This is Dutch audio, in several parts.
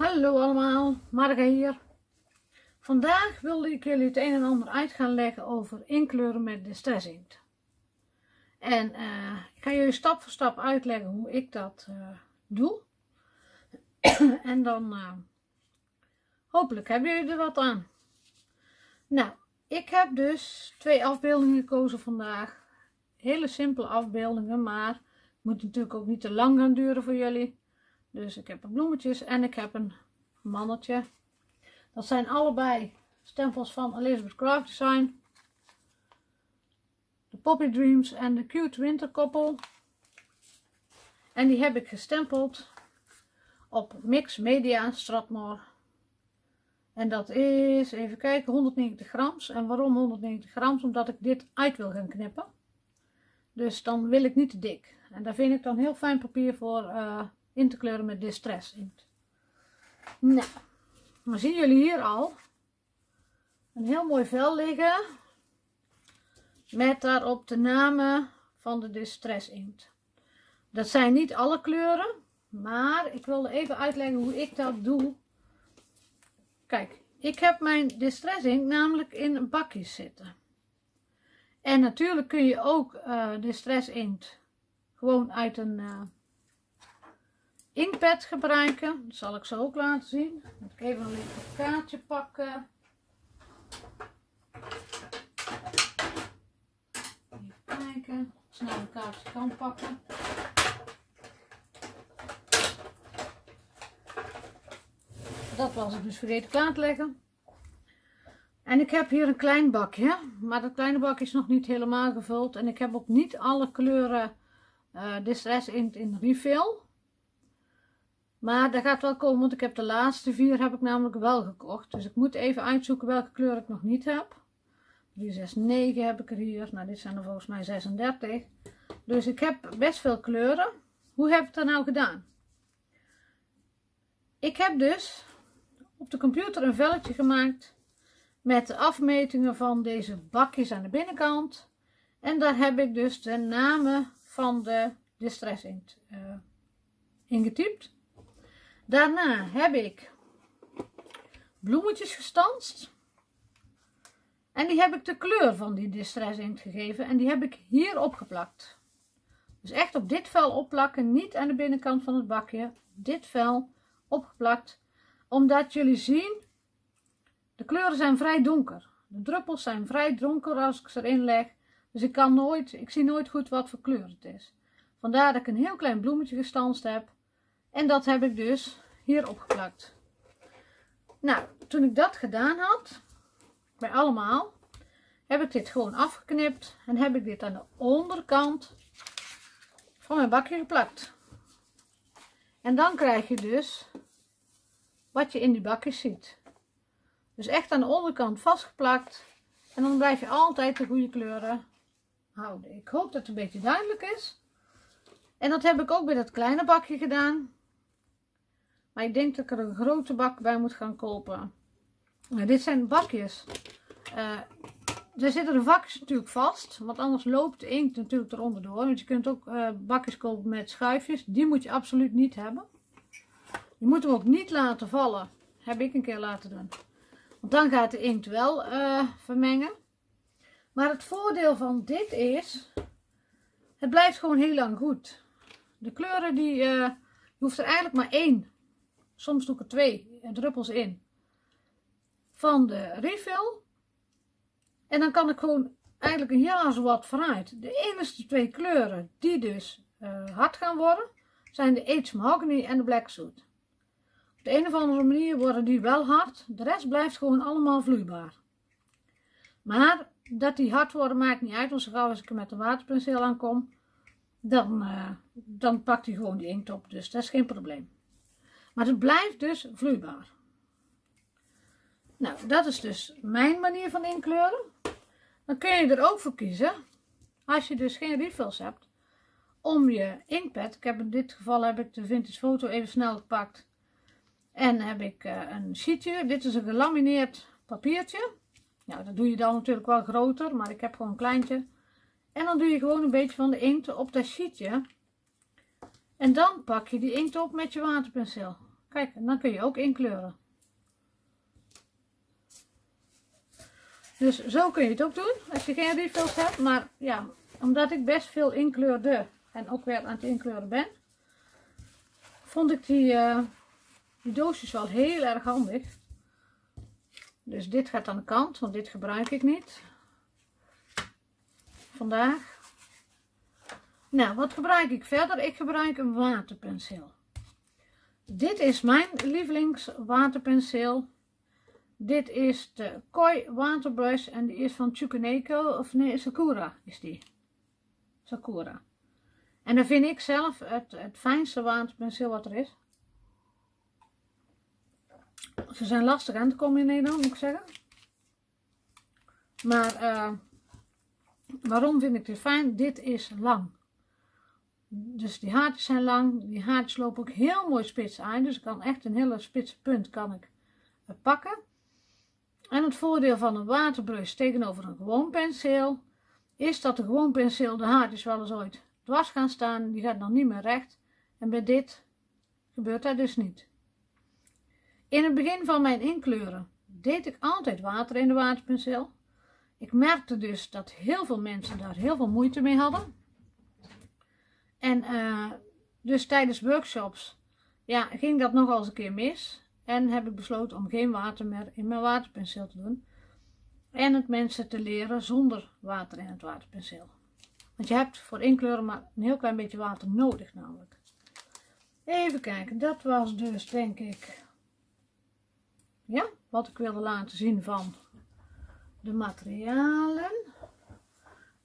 Hallo allemaal, Marga hier. Vandaag wilde ik jullie het een en ander uit gaan leggen over inkleuren met Distress Inkt. En uh, ik ga jullie stap voor stap uitleggen hoe ik dat uh, doe. en dan uh, hopelijk hebben jullie er wat aan. Nou, ik heb dus twee afbeeldingen gekozen vandaag. Hele simpele afbeeldingen, maar het moet natuurlijk ook niet te lang gaan duren voor jullie. Dus ik heb bloemetjes en ik heb een mannetje. Dat zijn allebei stempels van Elizabeth Craft Design. De Poppy Dreams en de Cute Winter Koppel. En die heb ik gestempeld op Mix Media Stratmore. En dat is, even kijken, 190 grams. En waarom 190 grams? Omdat ik dit uit wil gaan knippen. Dus dan wil ik niet te dik. En daar vind ik dan heel fijn papier voor uh, in te kleuren met Distress Inkt. Nou, dan zien jullie hier al een heel mooi vel liggen. Met daarop de namen van de Distress Inkt. Dat zijn niet alle kleuren. Maar ik wilde even uitleggen hoe ik dat doe. Kijk, ik heb mijn Distress Inkt namelijk in bakjes zitten. En natuurlijk kun je ook uh, Distress Inkt gewoon uit een... Uh, inkpad gebruiken. Dat zal ik zo ook laten zien. Ik even een kaartje pakken. Even kijken. Snel een kaartje kan pakken. Dat was ik dus vergeten klaar te leggen. En ik heb hier een klein bakje. Maar dat kleine bakje is nog niet helemaal gevuld. En ik heb ook niet alle kleuren Distress Inkt in refill. Maar dat gaat wel komen, want ik heb de laatste vier heb ik namelijk wel gekocht. Dus ik moet even uitzoeken welke kleur ik nog niet heb. 369 heb ik er hier. Nou, dit zijn er volgens mij 36. Dus ik heb best veel kleuren. Hoe heb ik dat nou gedaan? Ik heb dus op de computer een velletje gemaakt met de afmetingen van deze bakjes aan de binnenkant. En daar heb ik dus de namen van de distress inkt uh, ingetypt. Daarna heb ik bloemetjes gestanst. En die heb ik de kleur van die distress inkt gegeven. En die heb ik hier opgeplakt. Dus echt op dit vel opplakken. Niet aan de binnenkant van het bakje. Dit vel opgeplakt. Omdat jullie zien. De kleuren zijn vrij donker. De druppels zijn vrij donker als ik ze erin leg. Dus ik kan nooit, ik zie nooit goed wat voor kleur het is. Vandaar dat ik een heel klein bloemetje gestanst heb. En dat heb ik dus hier opgeplakt. Nou, toen ik dat gedaan had, bij allemaal, heb ik dit gewoon afgeknipt en heb ik dit aan de onderkant van mijn bakje geplakt. En dan krijg je dus wat je in die bakjes ziet. Dus echt aan de onderkant vastgeplakt. En dan blijf je altijd de goede kleuren houden. Ik hoop dat het een beetje duidelijk is. En dat heb ik ook bij dat kleine bakje gedaan. Ik denk dat ik er een grote bak bij moet gaan kopen. Dit zijn bakjes. Uh, er zitten de vakjes natuurlijk vast. Want anders loopt de inkt natuurlijk eronder door. Want je kunt ook uh, bakjes kopen met schuifjes. Die moet je absoluut niet hebben. Je moet hem ook niet laten vallen. Heb ik een keer laten doen. Want dan gaat de inkt wel uh, vermengen. Maar het voordeel van dit is... Het blijft gewoon heel lang goed. De kleuren die... je hoeft er eigenlijk maar één soms doe ik er twee druppels in van de refill. En dan kan ik gewoon eigenlijk een jaar zo wat vooruit. De enige twee kleuren die dus uh, hard gaan worden, zijn de Age Mahogany en de Black Suit. Op de een of andere manier worden die wel hard, de rest blijft gewoon allemaal vloeibaar. Maar dat die hard worden maakt niet uit, want zo gauw als ik er met een waterpenseel aankom, dan, uh, dan pakt hij gewoon die inkt op, dus dat is geen probleem. Maar het blijft dus vloeibaar. Nou, dat is dus mijn manier van inkleuren. Dan kun je er ook voor kiezen, als je dus geen refills hebt, om je inkpad, ik heb in dit geval heb ik de vintage foto even snel gepakt. En heb ik uh, een sheetje, dit is een gelamineerd papiertje. Nou, dat doe je dan natuurlijk wel groter, maar ik heb gewoon een kleintje. En dan doe je gewoon een beetje van de inkt op dat sheetje. En dan pak je die inkt op met je waterpenseel. Kijk, en dan kun je ook inkleuren. Dus zo kun je het ook doen, als je geen refills hebt. Maar ja, omdat ik best veel inkleurde en ook weer aan het inkleuren ben, vond ik die, uh, die doosjes wel heel erg handig. Dus dit gaat aan de kant, want dit gebruik ik niet. Vandaag. Nou, wat gebruik ik verder? Ik gebruik een waterpenseel. Dit is mijn lievelingswaterpenseel. Dit is de Koi Waterbrush en die is van Chukaneko, of nee, Sakura is die. Sakura. En dan vind ik zelf het, het fijnste waterpenseel wat er is. Ze zijn lastig aan te komen in Nederland, moet ik zeggen. Maar uh, waarom vind ik dit fijn? Dit is lang. Dus die haartjes zijn lang. Die haartjes lopen ook heel mooi spits aan. Dus ik kan echt een hele spitse punt kan ik pakken. En het voordeel van een waterbrush tegenover een gewoon penseel is dat de gewoon penseel de haartjes wel eens ooit dwars gaan staan. Die gaat dan niet meer recht. En bij dit gebeurt dat dus niet. In het begin van mijn inkleuren deed ik altijd water in de waterpenseel. Ik merkte dus dat heel veel mensen daar heel veel moeite mee hadden. En uh, dus tijdens workshops ja, ging dat nogal eens een keer mis. En heb ik besloten om geen water meer in mijn waterpenseel te doen. En het mensen te leren zonder water in het waterpenseel. Want je hebt voor inkleuren maar een heel klein beetje water nodig namelijk. Even kijken, dat was dus denk ik ja, wat ik wilde laten zien van de materialen.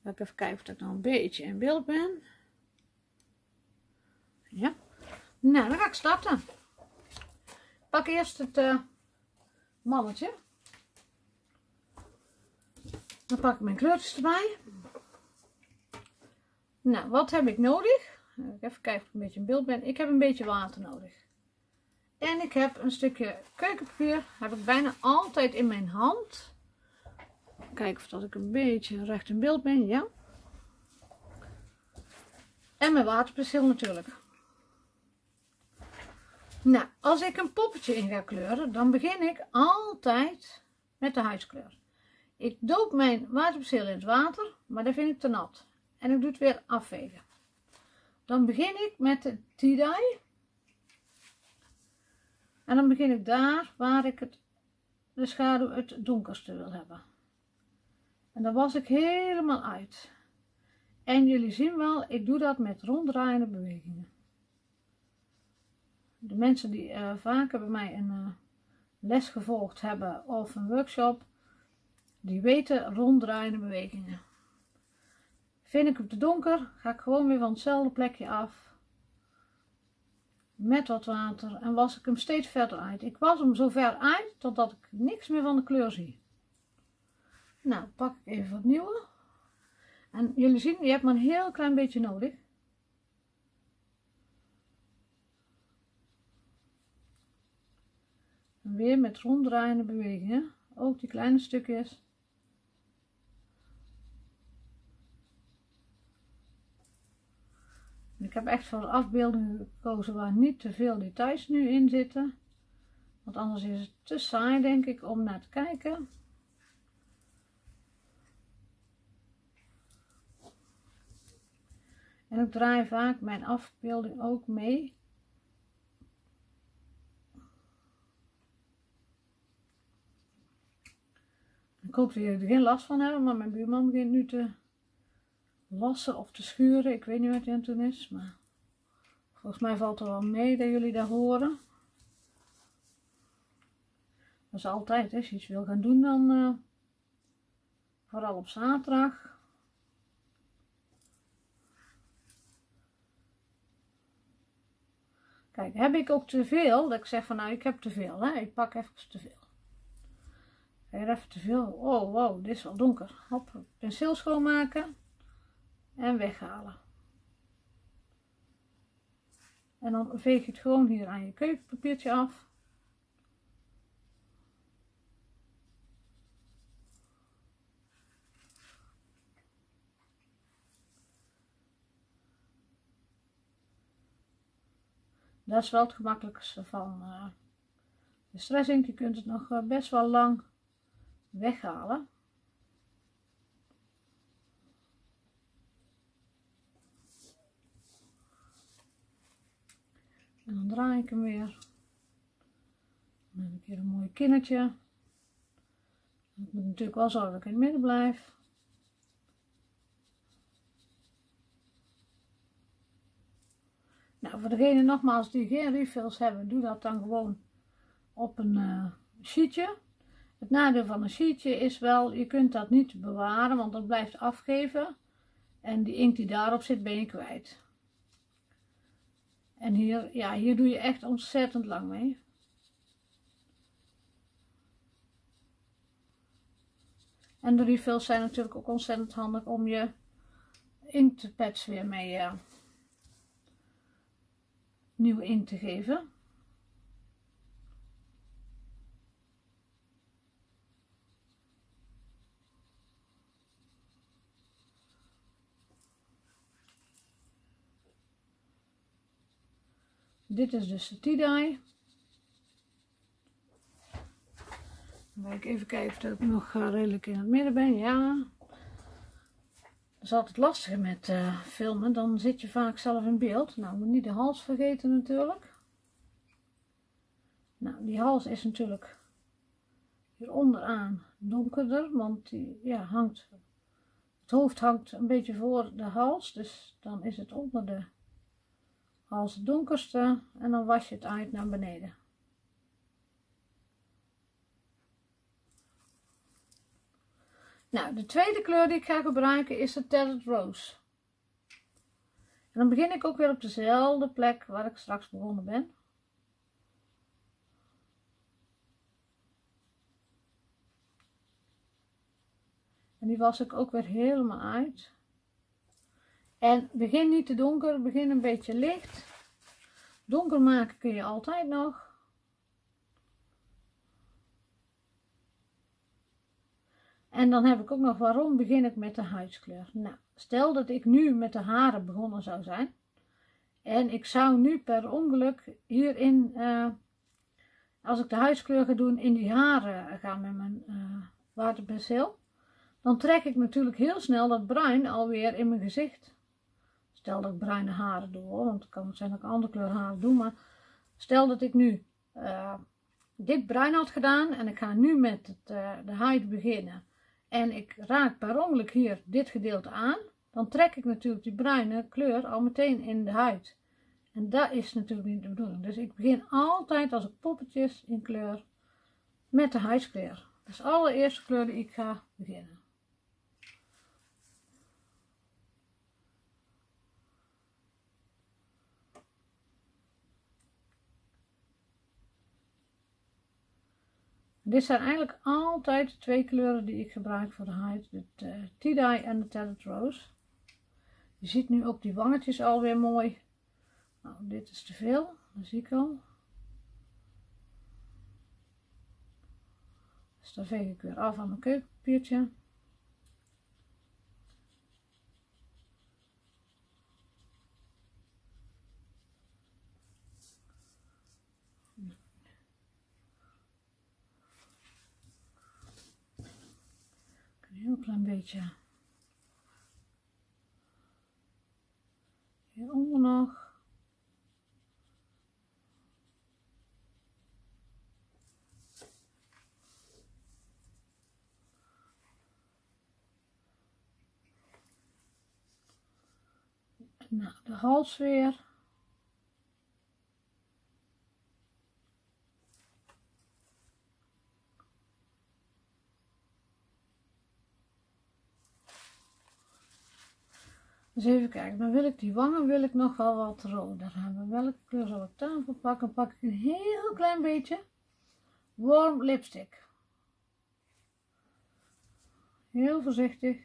Even kijken of ik nou een beetje in beeld ben. Ja. Nou, dan ga ik starten. Ik pak eerst het uh, mannetje. Dan pak ik mijn kleurtjes erbij. Nou, wat heb ik nodig? Even kijken of ik een beetje in beeld ben. Ik heb een beetje water nodig. En ik heb een stukje keukenpapier. Heb ik bijna altijd in mijn hand. Kijken of dat ik een beetje recht in beeld ben. Ja. En mijn waterpenseel natuurlijk. Nou, als ik een poppetje in ga kleuren, dan begin ik altijd met de huidskleur. Ik doop mijn waterpenseel in het water, maar dat vind ik te nat. En ik doe het weer afvegen. Dan begin ik met de tie-dye. En dan begin ik daar waar ik het, de schaduw het donkerste wil hebben. En dan was ik helemaal uit. En jullie zien wel, ik doe dat met ronddraaiende bewegingen de mensen die uh, vaker bij mij een uh, les gevolgd hebben of een workshop, die weten ronddraaiende bewegingen. Vind ik het te donker, ga ik gewoon weer van hetzelfde plekje af. Met wat water en was ik hem steeds verder uit. Ik was hem zo ver uit totdat ik niks meer van de kleur zie. Nou, pak ik even wat nieuwe. En jullie zien, je hebt maar een heel klein beetje nodig. Weer met ronddraaiende bewegingen. Ook die kleine stukjes. Ik heb echt voor afbeeldingen gekozen waar niet te veel details nu in zitten. Want anders is het te saai denk ik om naar te kijken. En ik draai vaak mijn afbeelding ook mee. Ik hoop dat jullie er geen last van hebben, maar mijn buurman begint nu te lassen of te schuren. Ik weet niet wat hij aan het doen is, maar volgens mij valt er wel mee dat jullie dat horen. Dat is altijd, als je iets wil gaan doen, dan uh, vooral op zaterdag. Kijk, heb ik ook te veel, dat ik zeg van nou, ik heb te veel, hè? ik pak even te veel. Even te veel. Oh, wow, dit is wel donker. Hop, penseel schoonmaken. En weghalen. En dan veeg je het gewoon hier aan je keukenpapiertje af. Dat is wel het gemakkelijkste van uh, de stressing. Je kunt het nog best wel lang weghalen. En dan draai ik hem weer. Dan heb ik hier een mooi kindertje. Ik moet natuurlijk wel zorgen dat ik in het midden blijf. Nou, voor degene nogmaals die geen refills hebben, doe dat dan gewoon op een uh, sheetje. Het nadeel van een sheetje is wel, je kunt dat niet bewaren, want dat blijft afgeven. En die inkt die daarop zit, ben je kwijt. En hier, ja, hier doe je echt ontzettend lang mee. En de refills zijn natuurlijk ook ontzettend handig om je inktpads weer mee uh, nieuw in te geven. Dit is dus de tie-dye. Dan ik even kijken of ik nog eh, redelijk in het midden ben. Ja. Dat is altijd lastig met uh, filmen. Dan zit je vaak zelf in beeld. Nou, moet niet de hals vergeten natuurlijk. Nou, die hals is natuurlijk hier onderaan donkerder. Want die ja, hangt, het hoofd hangt een beetje voor de hals. Dus dan is het onder de hals het donkerste. En dan was je het uit naar beneden. Nou, de tweede kleur die ik ga gebruiken is de Tattered Rose. En dan begin ik ook weer op dezelfde plek waar ik straks begonnen ben. En die was ik ook weer helemaal uit. En begin niet te donker, begin een beetje licht. Donker maken kun je altijd nog. En dan heb ik ook nog waarom begin ik met de huidskleur. Nou, stel dat ik nu met de haren begonnen zou zijn. En ik zou nu per ongeluk hierin, uh, als ik de huidskleur ga doen, in die haren gaan met mijn uh, waterpenseel. Dan trek ik natuurlijk heel snel dat bruin alweer in mijn gezicht. Stel dat ik bruine haren doe, want het kan zijn dat ik andere kleur haren doe. Maar stel dat ik nu uh, dit bruin had gedaan en ik ga nu met het, de huid beginnen en ik raak per ongeluk hier dit gedeelte aan, dan trek ik natuurlijk die bruine kleur al meteen in de huid. En dat is natuurlijk niet de bedoeling. Dus ik begin altijd als ik poppetjes in kleur met de huidskleur. Dat is de allereerste kleur die ik ga beginnen. Dit zijn eigenlijk altijd de twee kleuren die ik gebruik voor de huid. De uh, Tie-Dye en de Tattered Rose. Je ziet nu ook die wangetjes alweer mooi. Nou, dit is te veel. Dat zie ik al. Dus dan veeg ik weer af aan mijn keukenpapiertje. Heel klein beetje hieronder nog. Nou, de hals weer. Dus even kijken, dan wil ik die wangen wil ik nog wel wat roder hebben. Welke kleur zal ik daarvoor pakken? Pak ik een heel klein beetje warm lipstick. Heel voorzichtig.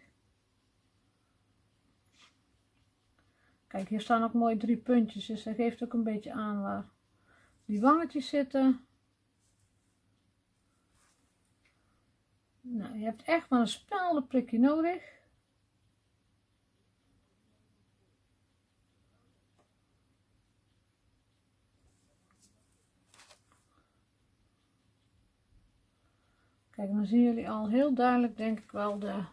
Kijk, hier staan ook mooi drie puntjes, dus dat geeft ook een beetje aan waar die wangetjes zitten. Nou, je hebt echt maar een spelde prikje nodig. Kijk, dan zien jullie al heel duidelijk, denk ik wel, de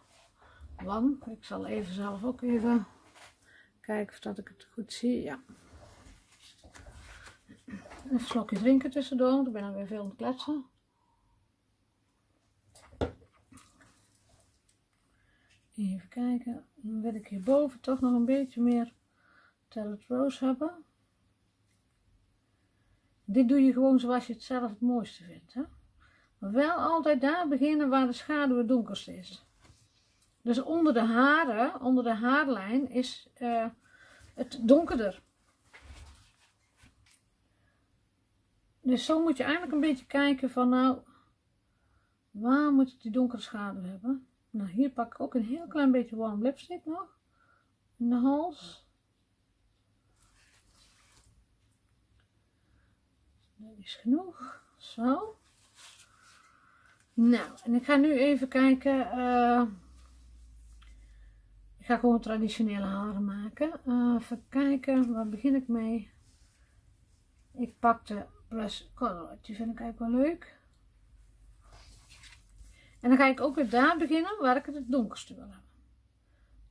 wang. Ik zal even zelf ook even kijken of dat ik het goed zie. Ja. Een slokje drinken tussendoor, want ik ben alweer veel aan het kletsen. Even kijken, dan wil ik hierboven toch nog een beetje meer Talent Rose hebben. Dit doe je gewoon zoals je het zelf het mooiste vindt. Hè? Wel altijd daar beginnen waar de schaduw het donkerst is. Dus onder de haren, onder de haarlijn, is uh, het donkerder. Dus zo moet je eigenlijk een beetje kijken van nou, waar moet ik die donkere schaduw hebben? Nou, hier pak ik ook een heel klein beetje warm lipstick nog. In de hals. Dat is genoeg. Zo. Nou, en ik ga nu even kijken. Uh, ik ga gewoon traditionele haren maken. Uh, even kijken, waar begin ik mee? Ik pak de Brush Color. Die vind ik eigenlijk wel leuk. En dan ga ik ook weer daar beginnen waar ik het het donkerste wil hebben.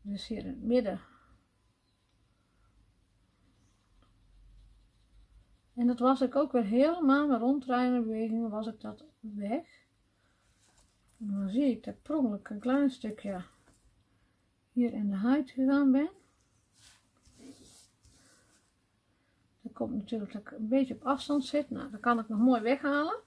Dus hier in het midden. En dat was ik ook weer helemaal met ronddraaiende bewegingen was ik dat weg. Dan zie ik dat ik een klein stukje hier in de huid gegaan ben. Dat komt natuurlijk dat ik een beetje op afstand zit. Nou, dan kan ik nog mooi weghalen.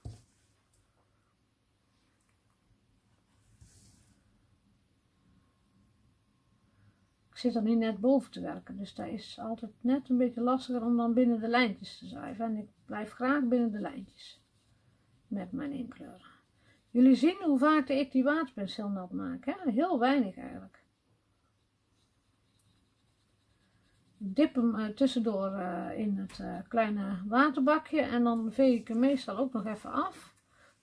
Ik zit er niet net boven te werken, dus dat is altijd net een beetje lastiger om dan binnen de lijntjes te zuiven. En ik blijf graag binnen de lijntjes met mijn inkleuren. Jullie zien hoe vaak ik die waterpenseel nat maak, hè? heel weinig eigenlijk. Dip hem uh, tussendoor uh, in het uh, kleine waterbakje en dan veeg ik hem meestal ook nog even af.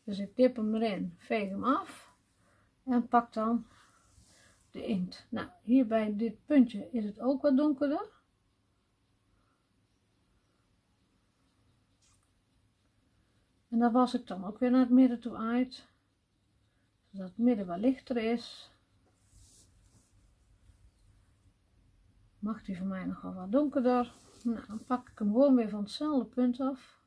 Dus ik dip hem erin, veeg hem af en pak dan de inkt. Nou, hier bij dit puntje is het ook wat donkerder. En daar was ik dan ook weer naar het midden toe uit. Zodat het midden wat lichter is. Mag die voor mij nogal wat donkerder. Nou, dan pak ik hem gewoon weer van hetzelfde punt af.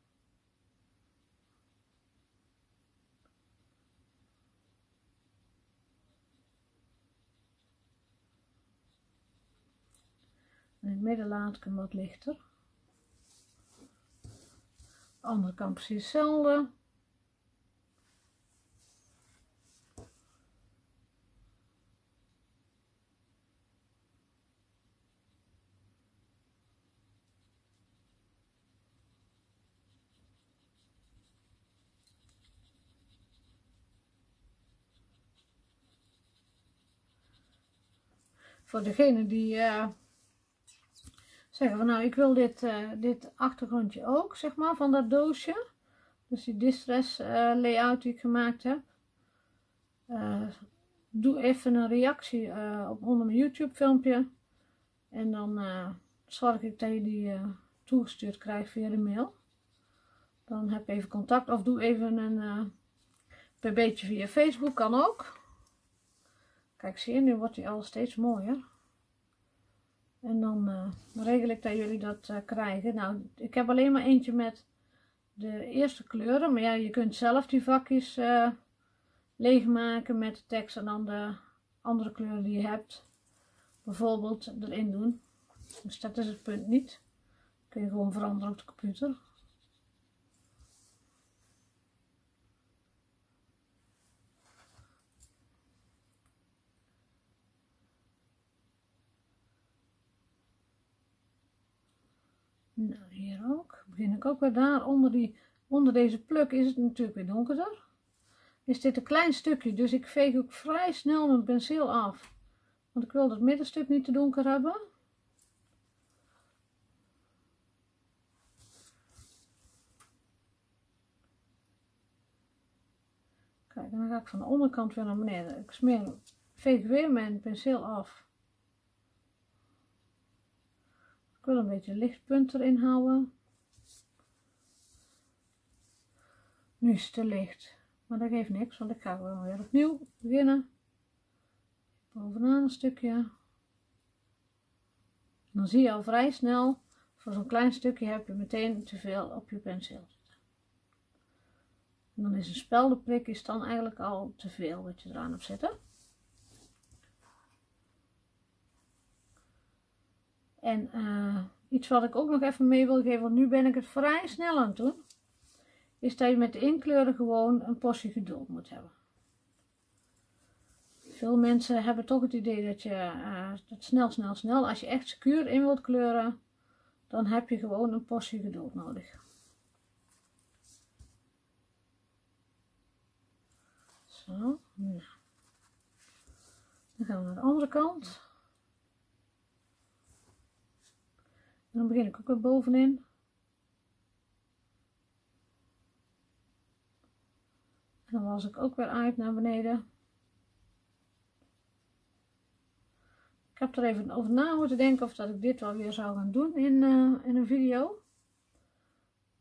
In het midden laat ik hem wat lichter. De andere kant precies hetzelfde. Voor degene die uh, zeggen van nou ik wil dit, uh, dit achtergrondje ook zeg maar van dat doosje. Dus die distress uh, layout die ik gemaakt heb. Doe even een reactie op onder mijn youtube filmpje en dan zorg ik dat je die toegestuurd krijgt via de mail. Dan heb even contact. Of doe even een pb'tje via facebook kan ook kijk zie je nu wordt die al steeds mooier en dan uh, regel ik dat jullie dat uh, krijgen. Nou, ik heb alleen maar eentje met de eerste kleuren. Maar ja, je kunt zelf die vakjes uh, leegmaken met de tekst en dan de andere kleuren die je hebt. Bijvoorbeeld erin doen. Dus dat is het punt niet. kun je gewoon veranderen op de computer. Nou, hier Begin ik ook weer daar. Onder, die, onder deze pluk is het natuurlijk weer donkerder. Is dit een klein stukje, dus ik veeg ook vrij snel mijn penseel af. Want ik wil dat middenstuk niet te donker hebben. Kijk, dan ga ik van de onderkant weer naar beneden. Ik smeer, veeg weer mijn penseel af. Ik wil een beetje lichtpunt erin houden. Nu is het te licht. Maar dat geeft niks, want ik ga gewoon weer opnieuw beginnen. Bovenaan een stukje. Dan zie je al vrij snel, voor zo'n klein stukje heb je meteen te veel op je penseel zitten. En dan is een speldenprik is dan eigenlijk al te veel wat je eraan hebt zitten. En uh, iets wat ik ook nog even mee wil geven, want nu ben ik het vrij snel aan het doen, is dat je met inkleuren gewoon een portie geduld moet hebben. Veel mensen hebben toch het idee dat je uh, dat snel, snel, snel, als je echt secuur in wilt kleuren, dan heb je gewoon een portie geduld nodig. Zo. Dan gaan we naar de andere kant. Dan begin ik ook weer bovenin. En dan was ik ook weer uit naar beneden. Ik heb er even over na moeten denken of dat ik dit wel weer zou gaan doen in, uh, in een video.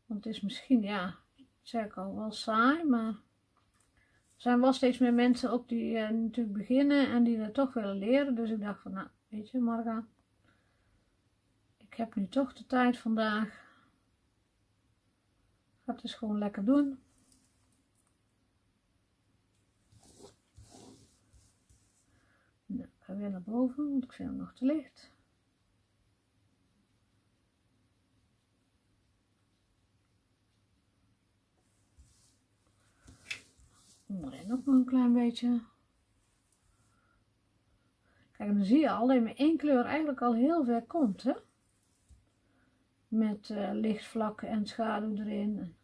Want het is misschien, ja, zeg ik al, wel saai, maar er zijn wel steeds meer mensen ook die uh, natuurlijk beginnen en die er toch willen leren. Dus ik dacht van, nou, weet je Marga, ik heb nu toch de tijd vandaag. Ga het dus gewoon lekker doen. Nou, ik weer naar boven, want ik vind hem nog te licht. Onderin nog een klein beetje. Kijk, dan zie je al dat je met één kleur eigenlijk al heel ver komt, hè? met uh, lichtvlakken en schaduw erin.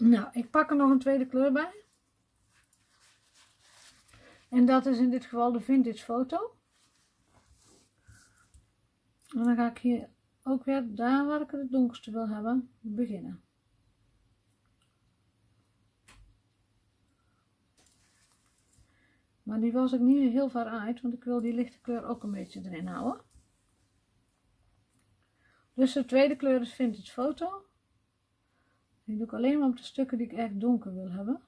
Nou, ik pak er nog een tweede kleur bij. En dat is in dit geval de vintage foto. En dan ga ik hier ook weer daar waar ik het donkerste wil hebben beginnen. Maar die was ik niet heel ver uit, want ik wil die lichte kleur ook een beetje erin houden. Dus de tweede kleur is Vintage Foto. Die doe ik alleen maar op de stukken die ik echt donker wil hebben.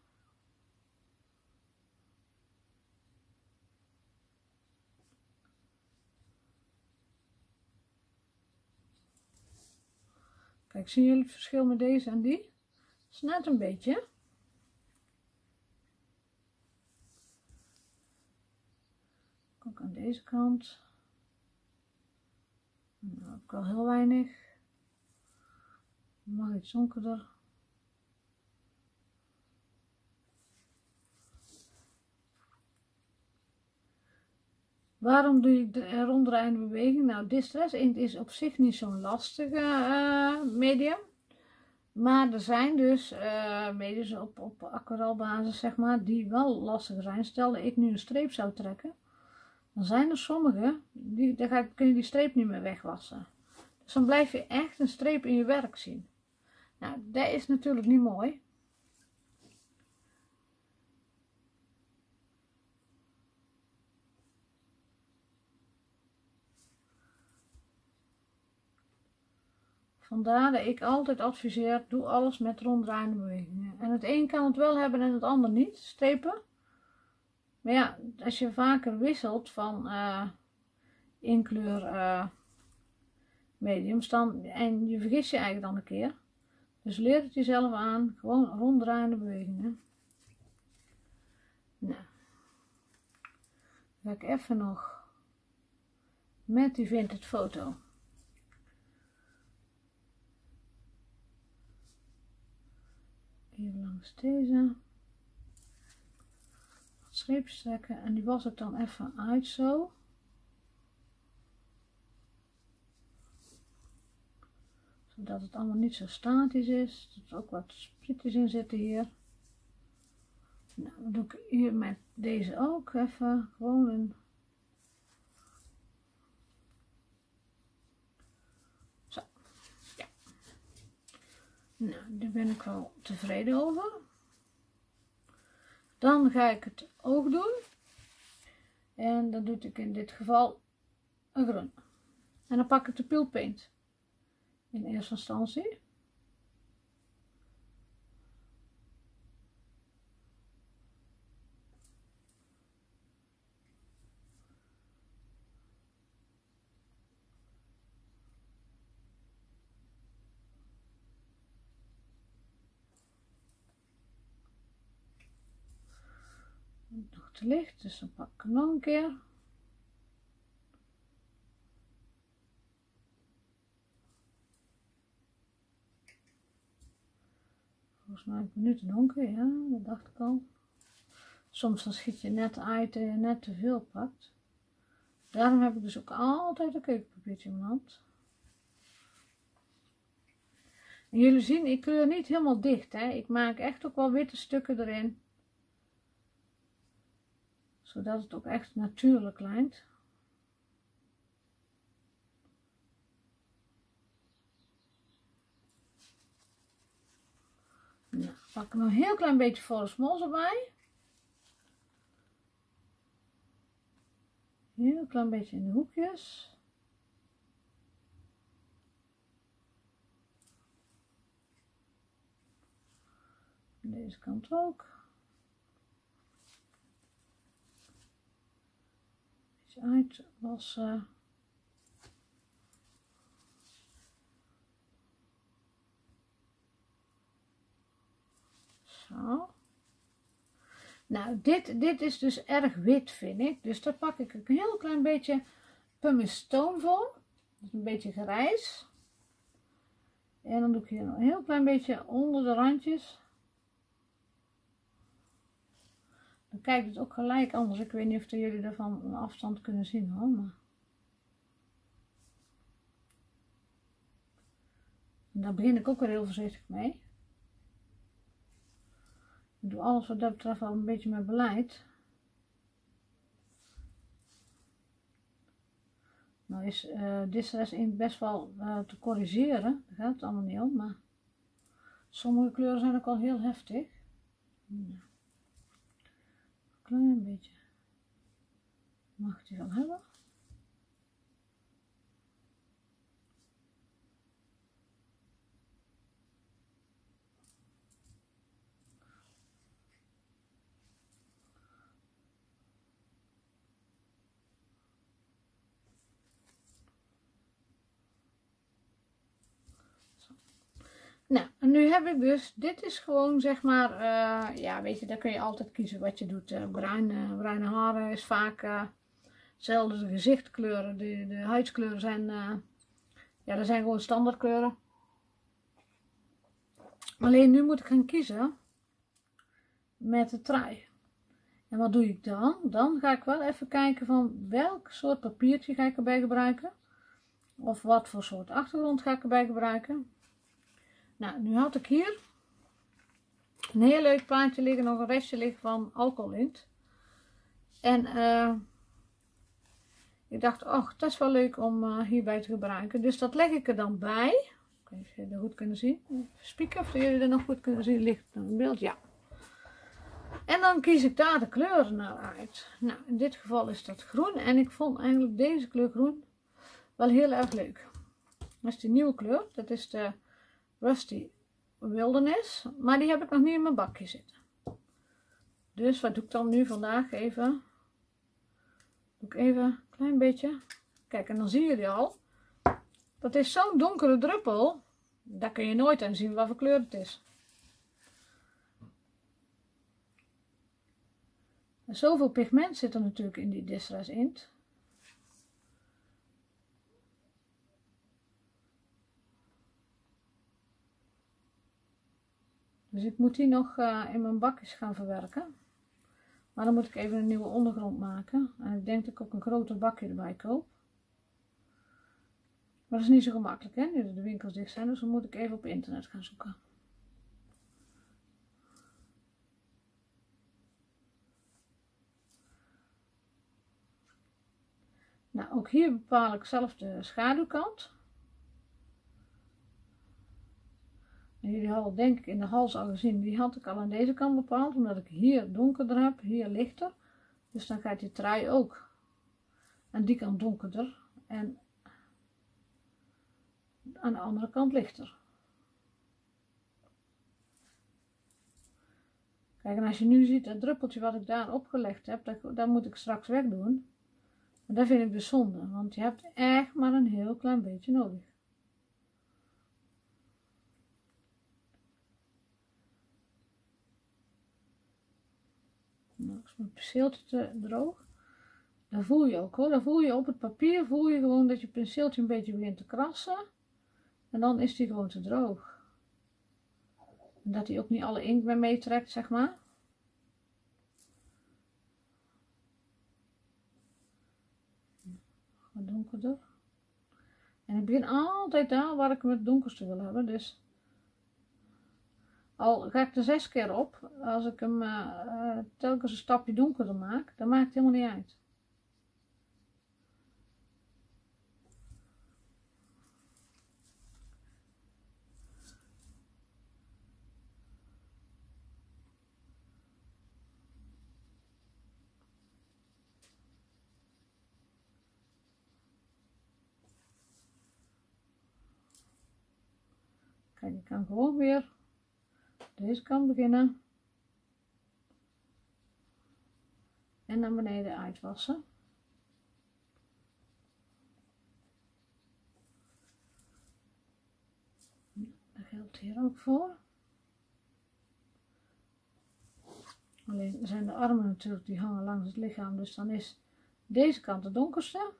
Kijk, zien jullie het verschil met deze en die? Het een beetje. Ook aan deze kant. Nou, heb ik wel heel weinig. Mag iets donkerder. Waarom doe ik de ronddraaiende beweging? Nou, distress int is op zich niet zo'n lastige uh, medium. Maar er zijn dus uh, mediums op, op aquarelbasis, zeg maar, die wel lastiger zijn. Stel dat ik nu een streep zou trekken, dan zijn er sommige, die, dan kun je die streep niet meer wegwassen. Dus dan blijf je echt een streep in je werk zien. Nou, dat is natuurlijk niet mooi. Vandaar dat ik altijd adviseer, doe alles met ronddraaiende bewegingen. En het een kan het wel hebben en het ander niet, strepen. Maar ja, als je vaker wisselt van uh, inkleur uh, mediums dan, en je vergis je eigenlijk dan een keer. Dus leer het jezelf aan, gewoon ronddraaiende bewegingen. Nou, dan ga ik even nog met die vintage foto. Hier langs deze streepjes trekken en die was ik dan even uit zo. Zodat het allemaal niet zo statisch is. Dat er ook wat splitjes in zitten hier. Nou, dan doe ik hier met deze ook even gewoon een Nou, daar ben ik wel tevreden over. Dan ga ik het oog doen. En dan doe ik in dit geval een groen. En dan pak ik de peel paint in eerste instantie. nog te licht, dus dan pak ik hem nog een keer. Volgens mij een minuut donker, ja, dat dacht ik al. Soms dan schiet je net uit en je net te veel pakt. Daarom heb ik dus ook altijd een keukenpapiertje in mijn hand. En jullie zien, ik kleur niet helemaal dicht. Hè. Ik maak echt ook wel witte stukken erin zodat het ook echt natuurlijk lijnt. Nou, pak nog een heel klein beetje Forest Moss erbij. Heel klein beetje in de hoekjes. Deze kant ook. Uit uh, zo. Nou, dit, dit is dus erg wit, vind ik. Dus daar pak ik een heel klein beetje pumice stone voor. Een beetje grijs. En dan doe ik hier nog een heel klein beetje onder de randjes. Dan kijkt het ook gelijk anders. Ik weet niet of jullie er van een afstand kunnen zien hoor. Maar... Daar begin ik ook weer heel voorzichtig mee. Ik doe alles wat dat betreft al een beetje met beleid. Nou is uh, Distress Ink best wel uh, te corrigeren. Daar gaat het allemaal niet om. Maar sommige kleuren zijn ook al heel heftig. Klein beetje mag hij wel hebben. Nou, en nu heb ik dus, dit is gewoon zeg maar, uh, ja weet je, daar kun je altijd kiezen wat je doet. Uh, bruin, uh, bruine haren is vaak hetzelfde, de gezichtkleuren, de, de huidskleuren zijn, ja dat zijn gewoon standaardkleuren. Alleen nu moet ik gaan kiezen met de trui. En wat doe ik dan? Dan ga ik wel even kijken van welk soort papiertje ga ik erbij gebruiken. Of wat voor soort achtergrond ga ik erbij gebruiken. Nou, nu had ik hier een heel leuk plaatje liggen, nog een restje liggen van alcoholint. En uh, ik dacht, oh, dat is wel leuk om uh, hierbij te gebruiken. Dus dat leg ik er dan bij. Ik weet niet of jullie dat goed kunnen zien. Spieken of jullie dat nog goed kunnen zien. Ligt er een beeld? Ja. En dan kies ik daar de kleuren naar uit. Nou, in dit geval is dat groen. En ik vond eigenlijk deze kleur groen wel heel erg leuk. Dat is de nieuwe kleur. Dat is de Rusty Wilderness. Maar die heb ik nog niet in mijn bakje zitten. Dus wat doe ik dan nu vandaag even? Doe ik even een klein beetje. Kijk, en dan zien jullie al. Dat is zo'n donkere druppel. Daar kun je nooit aan zien wat voor kleur het is. En zoveel pigment zit er natuurlijk in die Distress Int. Dus ik moet die nog uh, in mijn bakjes gaan verwerken. Maar dan moet ik even een nieuwe ondergrond maken. En ik denk dat ik ook een groter bakje erbij koop. Maar dat is niet zo gemakkelijk, hè, nu de winkels dicht zijn. Dus dan moet ik even op internet gaan zoeken. Nou, ook hier bepaal ik zelf de schaduwkant. En jullie hadden denk ik in de hals al gezien, die had ik al aan deze kant bepaald, omdat ik hier donkerder heb, hier lichter. Dus dan gaat die trui ook aan die kant donkerder en aan de andere kant lichter. Kijk, en als je nu ziet dat druppeltje wat ik daar opgelegd heb, dat, dat moet ik straks wegdoen. Maar dat vind ik dus zonde, want je hebt echt maar een heel klein beetje nodig. Nou, is mijn penseeltje te droog. Dan voel je ook hoor, dan voel je op het papier, voel je gewoon dat je penseeltje een beetje begint te krassen. En dan is die gewoon te droog. En dat hij ook niet alle inkt meer meetrekt, zeg maar. Donkerder. En ik begin altijd daar waar ik het donkerste wil hebben. Dus al ga ik er zes keer op, als ik hem uh, telkens een stapje donkerder maak, dan maakt het helemaal niet uit. Kijk, ik kan gewoon weer deze kant beginnen. En naar beneden uitwassen. Dat geldt hier ook voor. Alleen zijn de armen natuurlijk, die hangen langs het lichaam, dus dan is deze kant de donkerste.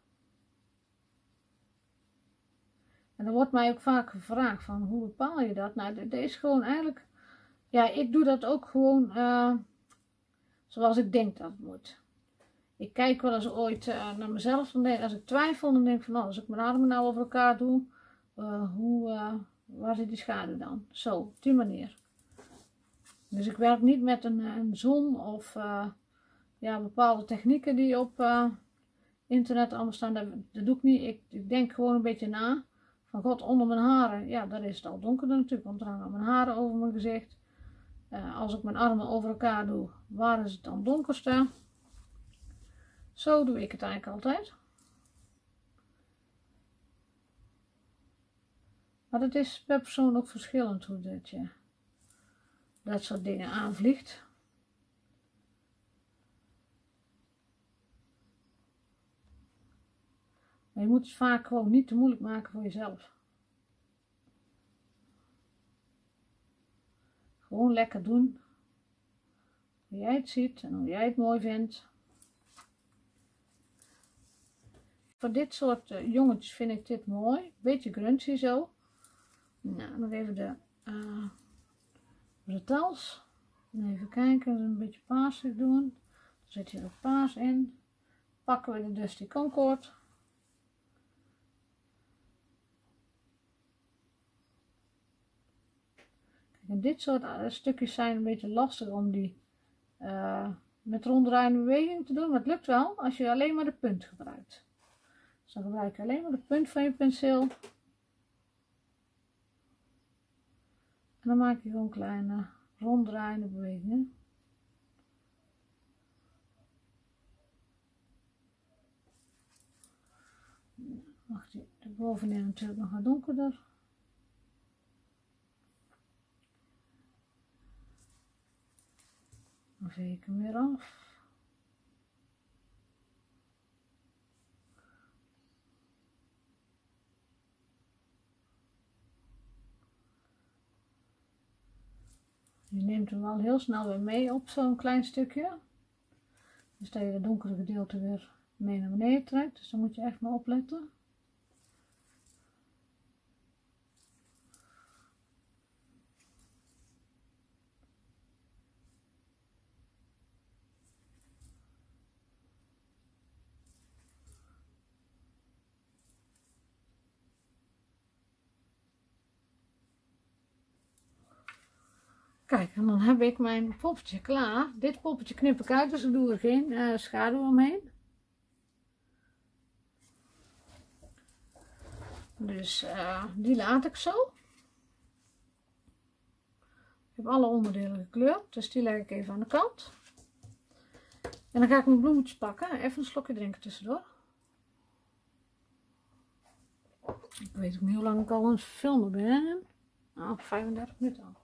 En dan wordt mij ook vaak gevraagd van hoe bepaal je dat? Nou, dit is gewoon eigenlijk, ja, ik doe dat ook gewoon uh, zoals ik denk dat het moet. Ik kijk wel eens ooit uh, naar mezelf, dan denk, als ik twijfel, dan denk ik van, nou, als ik mijn armen nou over elkaar doe, uh, hoe, waar zit die schaduw dan? Zo, op die manier. Dus ik werk niet met een, een zon of ja, bepaalde technieken die op internet allemaal staan. Dat, dat, doe ik niet. Ik, ik denk gewoon een beetje na van god onder mijn haren, ja daar is het al donkerder natuurlijk, want er hangen mijn haren over mijn gezicht. Uh, als ik mijn armen over elkaar doe, waar is het dan donkerste? Zo doe ik het eigenlijk altijd. Maar het is per persoon ook verschillend hoe dat je dat soort dingen aanvliegt. Je moet het vaak gewoon niet te moeilijk maken voor jezelf. Gewoon lekker doen. Hoe jij het ziet en hoe jij het mooi vindt. Voor dit soort uh, jongetjes vind ik dit mooi. Beetje grungy zo. Nou, nog even de uh. Even kijken, een beetje paarsig doen. Dan zit hier ook paars in. Pakken we de Dusty Concord. En dit soort eh, stukjes zijn een beetje lastig om die uh, met ronddraaiende beweging te doen. Maar het lukt wel als je alleen maar de punt gebruikt. Dus dan gebruik je alleen maar de punt van je penseel. En dan maak je gewoon kleine ronddraaiende bewegingen. Mag die de bovenin natuurlijk nog wat donkerder. Dan veeg ik hem weer af. Je neemt hem wel heel snel weer mee op zo'n klein stukje. Dus dat je de donkere gedeelte weer mee naar beneden trekt. Dus dan moet je echt maar opletten. Kijk, en dan heb ik mijn poppetje klaar. Dit poppetje knip ik uit, dus ik doe er geen schaduw omheen. Dus uh, die laat ik zo. Ik heb alle onderdelen gekleurd, dus die leg ik even aan de kant. En dan ga ik mijn bloemetjes pakken. Even een slokje drinken tussendoor. Ik weet ook niet hoe lang ik al aan het filmen ben. Nou, 35 minuten al.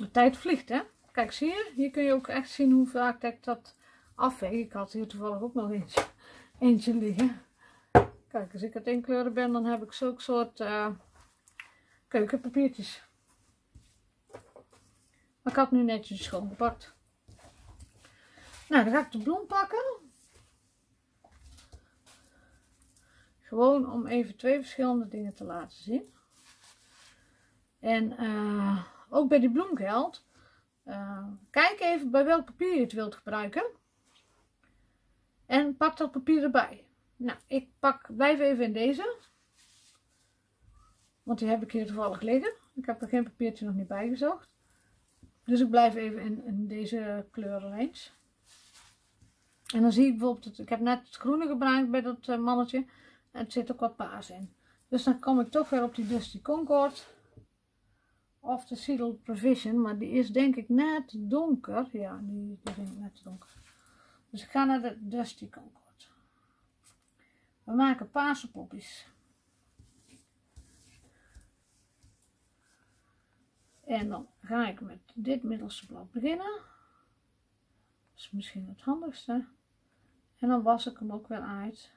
De tijd vliegt, hè? Kijk, zie je? Hier kun je ook echt zien hoe vaak ik dat afweeg. Ik had hier toevallig ook nog eentje, eentje liggen. Kijk, als ik het inkleuren ben, dan heb ik zulke soort uh, keukenpapiertjes. Maar ik had nu netjes schoongepakt. Nou, dan ga ik de bloem pakken. Gewoon om even twee verschillende dingen te laten zien. En uh, ook bij die bloem geldt. Uh, kijk even bij welk papier je het wilt gebruiken. En pak dat papier erbij. Nou, ik pak, blijf even in deze. Want die heb ik hier toevallig liggen. Ik heb er geen papiertje nog niet bij gezocht. Dus ik blijf even in, deze kleuren En dan zie ik bijvoorbeeld, dat ik heb net het groene gebruikt bij dat uh, mannetje. En het zit ook wat paars in. Dus dan kom ik toch weer op die Dusty Concord. Of de Seedle Provision. Maar die is denk ik net donker. Ja, die, die vind ik net donker. Dus ik ga naar de Dusty Concord. We maken paarse poppies. En dan ga ik met dit middelste blad beginnen. Dat is misschien het handigste. En dan was ik hem ook weer uit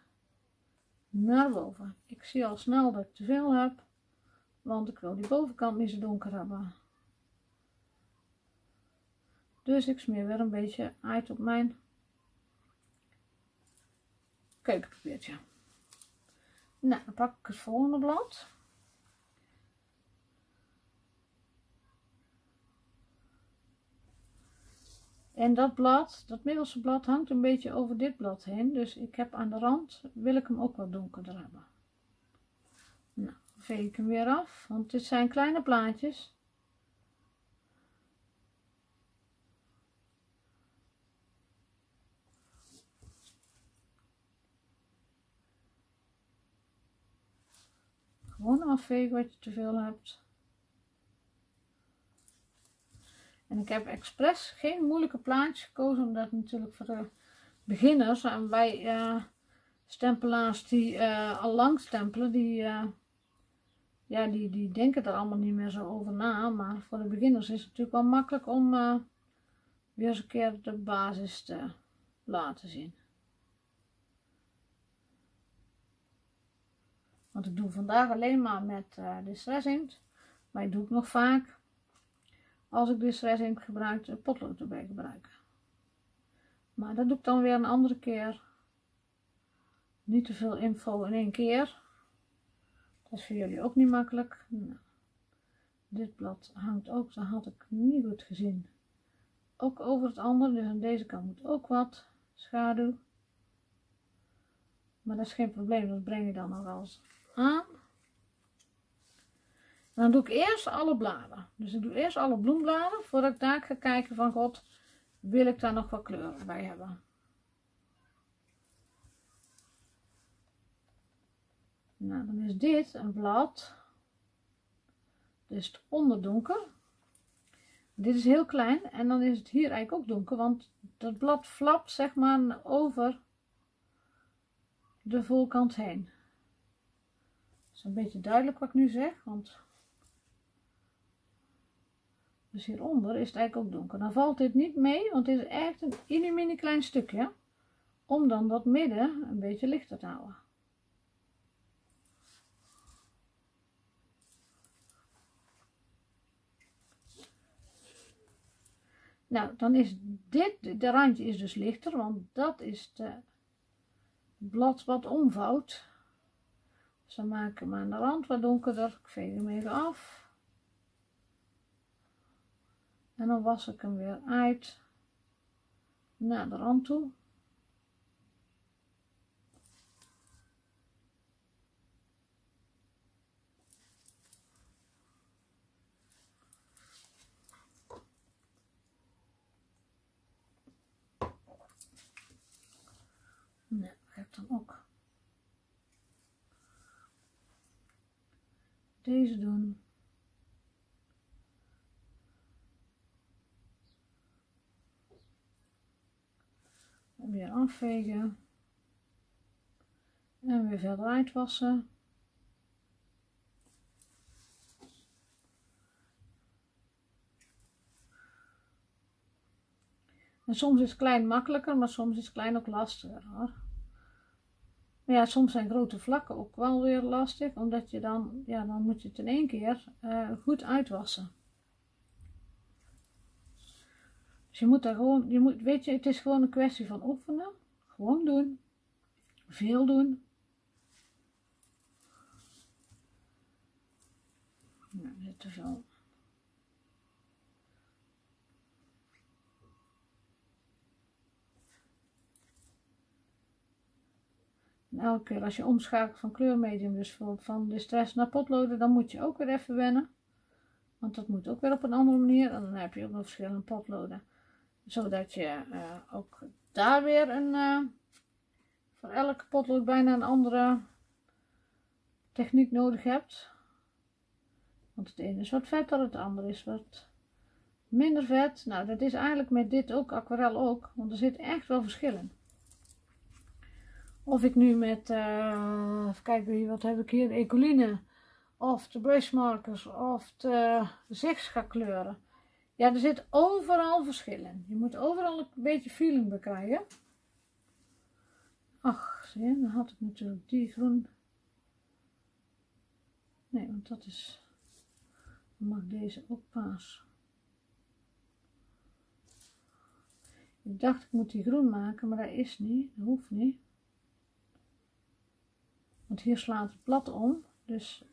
naar boven. Ik zie al snel dat ik te veel heb, want ik wil die bovenkant niet zo donker hebben. Dus ik smeer weer een beetje uit op mijn keukenpapiertje. Nou, dan pak ik het volgende blad. En dat blad, dat middelste blad, hangt een beetje over dit blad heen. Dus ik heb aan de rand, wil ik hem ook wat donkerder hebben. Veeg ik hem weer af, want dit zijn kleine plaatjes. Gewoon afvegen wat je te veel hebt. En ik heb expres geen moeilijke plaatjes gekozen, omdat natuurlijk voor de beginners en bij uh, stempelaars die uh, al lang stempelen, die, uh, ja, die, die denken er allemaal niet meer zo over na. Maar voor de beginners is het natuurlijk wel makkelijk om weer eens een keer de basis te laten zien. Want ik doe vandaag alleen maar met de stress inkt. Maar ik doe het nog vaak als ik dus resin gebruik, een potlood erbij gebruiken. Maar dat doe ik dan weer een andere keer. Niet te veel info in één keer. Dat is voor jullie ook niet makkelijk. Nou, dit blad hangt ook, dat had ik niet goed gezien. Ook over het andere, dus aan deze kant moet ook wat schaduw. Maar dat is geen probleem, dat breng je dan nog eens aan dan doe ik eerst alle bladen. Dus ik doe eerst alle bloembladen voordat ik daar ga kijken van god, wil ik daar nog wat kleuren bij hebben. Nou, dan is dit een blad. Dus het onderdonker. Dit is heel klein en dan is het hier eigenlijk ook donker, want dat blad flapt zeg maar over de voorkant heen. Dat is een beetje duidelijk wat ik nu zeg, want dus hieronder is het eigenlijk ook donker. Dan valt dit niet mee, want dit is echt een mini mini klein stukje. Om dan dat midden een beetje lichter te houden. Nou, dan is dit, de randje is dus lichter, want dat is het blad wat omvouwt. Dus dan maak ik hem aan de rand wat donkerder. Ik veeg hem even af. En dan was ik hem weer uit naar de rand toe. Nee, ga ik dan ook deze doen. weer afvegen. En weer verder uitwassen. En soms is klein makkelijker, maar soms is klein ook lastiger. Maar ja, soms zijn grote vlakken ook wel weer lastig, omdat je dan, ja, dan moet je het in één keer uh, goed uitwassen. Dus je moet daar gewoon, je moet, weet je, het is gewoon een kwestie van oefenen. Gewoon doen. Veel doen. Nou, dit te veel. Elke keer als je omschakelt van kleurmedium, dus van distress naar potloden, dan moet je ook weer even wennen. Want dat moet ook weer op een andere manier. En dan heb je ook nog verschillende potloden. Zodat je uh, ook daar weer een, uh, voor elke potlood bijna een andere techniek nodig hebt. Want het ene is wat vetter, het andere is wat minder vet. Nou, dat is eigenlijk met dit ook, aquarel ook. Want er zit echt wel verschil in. Of ik nu met, uh, even kijken, wat heb ik hier, de ecoline, of de brush markers, of de ga kleuren. Ja, er zit overal verschil in. Je moet overal een beetje feeling bij krijgen. Ach, zie je, dan had ik natuurlijk die groen. Nee, want dat is, dan mag deze ook paas. Ik dacht ik moet die groen maken, maar dat is niet, dat hoeft niet. Want hier slaat het blad om, dus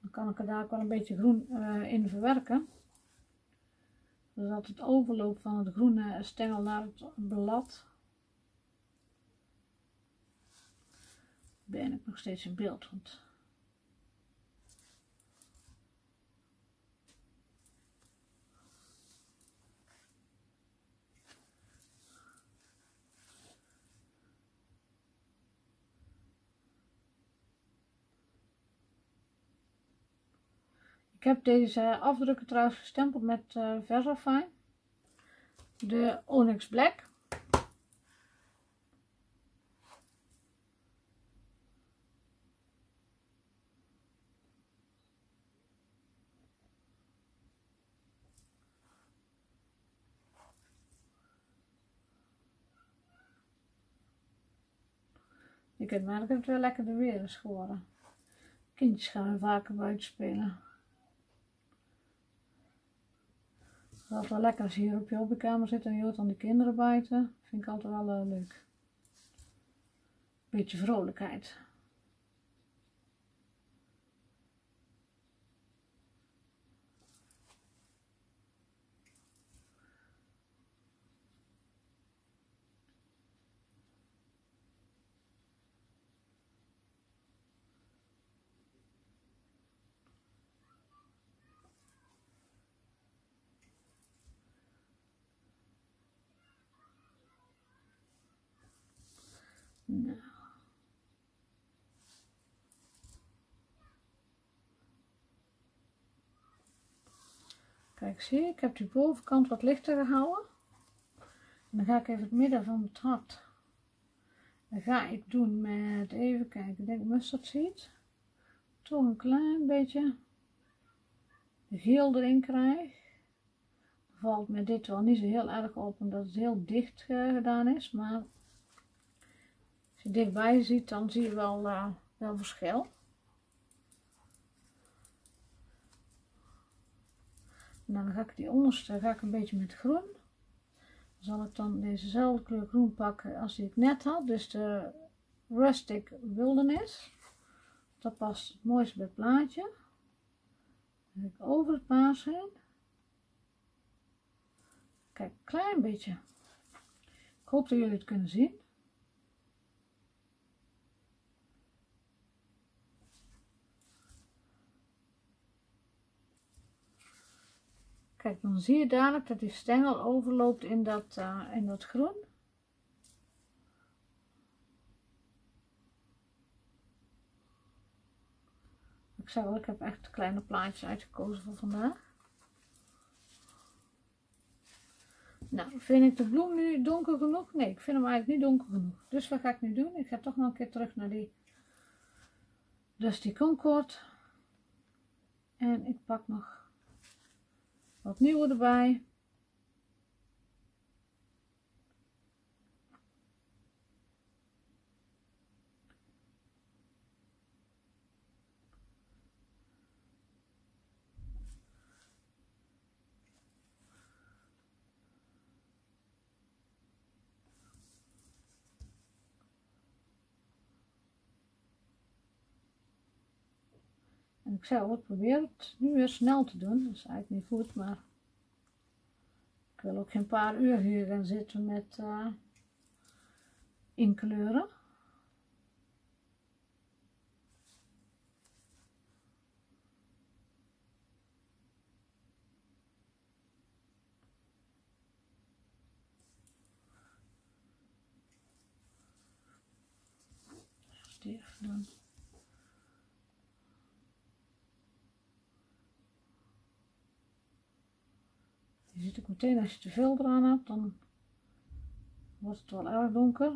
dan kan ik er daar ook wel een beetje groen uh, in verwerken. Zodat het overloopt van het groene stengel naar het blad. Ben ik nog steeds in beeld, want Ik heb deze afdrukken trouwens gestempeld met uh, Versafine. De Onyx Black. Je kunt merken dat het wel lekker de weer is geworden. Kindjes gaan vaker buiten spelen. Is wel lekker als je hier op je hobbykamer zit en je hoort dan de kinderen buiten. Vind ik altijd wel uh, leuk. Beetje vrolijkheid. Kijk, zie ik heb die bovenkant wat lichter gehouden. En dan ga ik even het midden van het hart. Dan ga ik doen met, even kijken, ik denk seed. Toch een klein beetje geel erin krijg. Valt me dit wel niet zo heel erg op, omdat het heel dicht gedaan is. Maar als je dichtbij ziet, dan zie je wel, uh, wel verschil. En dan ga ik die onderste ga ik een beetje met groen. Dan zal ik dan dezezelfde kleur groen pakken als die ik net had. Dus de Rustic Wilderness. Dat past het mooiste bij het plaatje. Dan ga ik over het paas heen. Kijk, een klein beetje. Ik hoop dat jullie het kunnen zien. Kijk, dan zie je dadelijk dat die stengel overloopt in dat, uh, in dat groen. Ik wel, ik heb echt kleine plaatjes uitgekozen voor vandaag. Nou, vind ik de bloem nu donker genoeg? Nee, ik vind hem eigenlijk niet donker genoeg. Dus wat ga ik nu doen? Ik ga toch nog een keer terug naar die Dusty Concord. En ik pak nog wat nieuwe erbij. Ik zei al, ik probeer het nu weer snel te doen. Dat is eigenlijk niet goed, maar ik wil ook geen paar uur hier gaan zitten met uh, inkleuren. Je ziet ook meteen als je te veel eraan hebt, dan wordt het wel erg donker.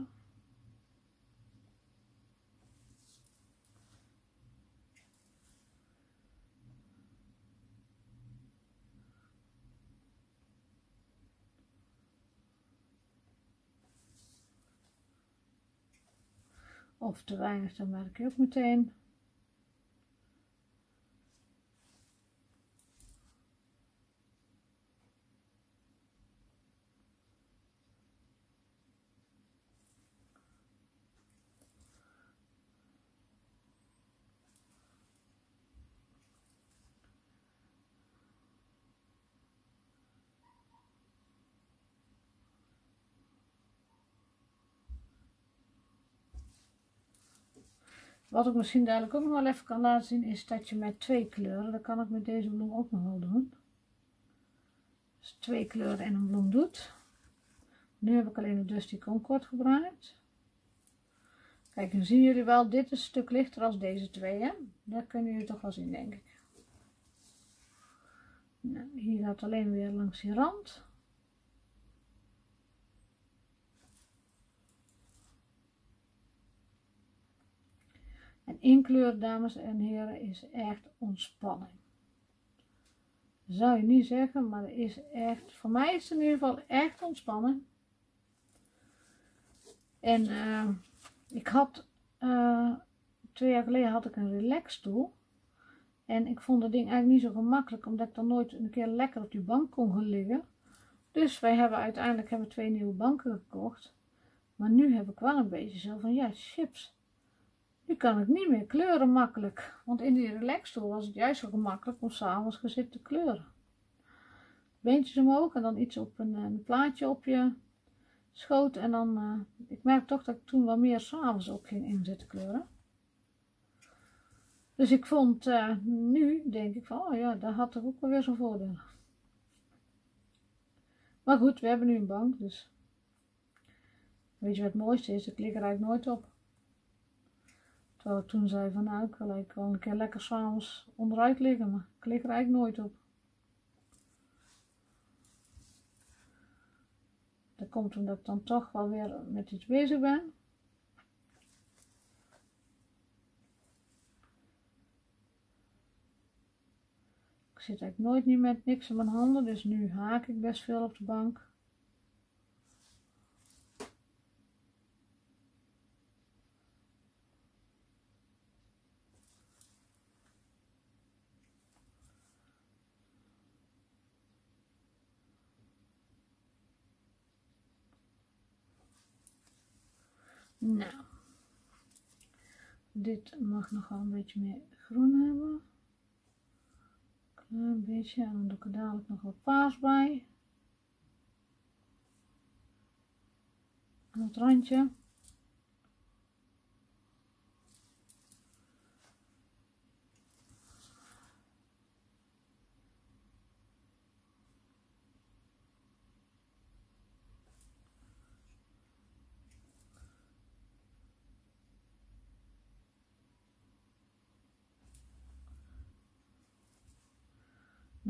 Of te weinig, dan merk je ook meteen. Wat ik misschien dadelijk ook nog wel even kan laten zien is dat je met twee kleuren, dat kan ik met deze bloem ook nog wel doen. Dus twee kleuren in een bloem doet. Nu heb ik alleen de Dusty Concord gebruikt. Kijk, dan zien jullie wel, dit is een stuk lichter als deze twee, hè? Dat kunnen jullie toch wel zien, denk ik. Nou, hier gaat alleen weer langs die rand. En inkleur, dames en heren, is echt ontspanning. zou je niet zeggen, maar het is echt, voor mij is het in ieder geval echt ontspanning. En uh, ik had, uh, twee jaar geleden had ik een relax stoel. En ik vond dat ding eigenlijk niet zo gemakkelijk, omdat ik dan nooit een keer lekker op die bank kon gaan liggen. Dus wij hebben uiteindelijk hebben twee nieuwe banken gekocht. Maar nu heb ik wel een beetje zo van, ja, chips nu kan ik niet meer kleuren makkelijk, want in die relaxstoel was het juist zo gemakkelijk om s'avonds gezit te kleuren. Beentjes omhoog en dan iets op een, een plaatje op je schoot en dan, uh, ik merk toch dat ik toen wel meer s'avonds ook ging inzitten kleuren. Dus ik vond, uh, nu denk ik van, oh ja, daar had er ook wel weer zo'n voordeel. Maar goed, we hebben nu een bank, dus weet je wat het mooiste is? Ik klik er eigenlijk nooit op. Terwijl ik toen zei van nou, ik wil eigenlijk wel een keer lekker s'avonds onderuit liggen, maar ik lig er eigenlijk nooit op. Dat komt omdat ik dan toch wel weer met iets bezig ben. Ik zit eigenlijk nooit niet met niks in mijn handen, dus nu haak ik best veel op de bank. Nou, dit mag nog wel een beetje meer groen hebben. Klein beetje, en dan doe ik er dadelijk nog wat paars bij. Aan het randje.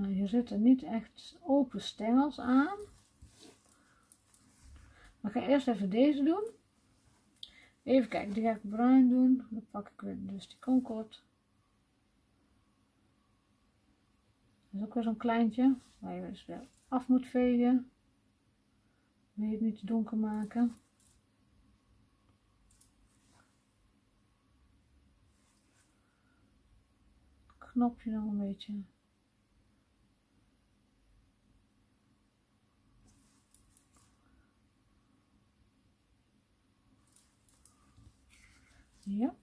Nou, hier zitten niet echt open stengels aan. We gaan eerst even deze doen. Even kijken, die ga ik bruin doen. Dan pak ik weer dus die Concord. Dat is ook weer zo'n kleintje, waar je dus weer af moet vegen. Wil je het niet te donker maken. Knopje nog een beetje. Ja.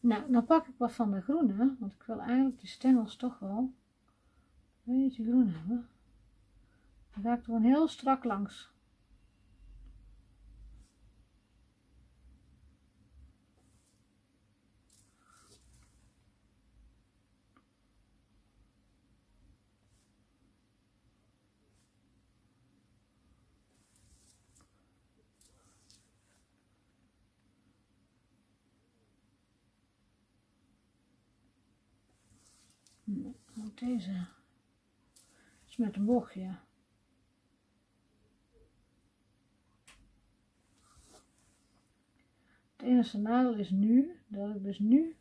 Nou, dan pak ik wat van de groene, want ik wil eigenlijk die stengels toch wel een beetje groen hebben. Dan ga ik er gewoon heel strak langs. Deze is met een bochtje. Het enige nadeel is nu dat ik dus nu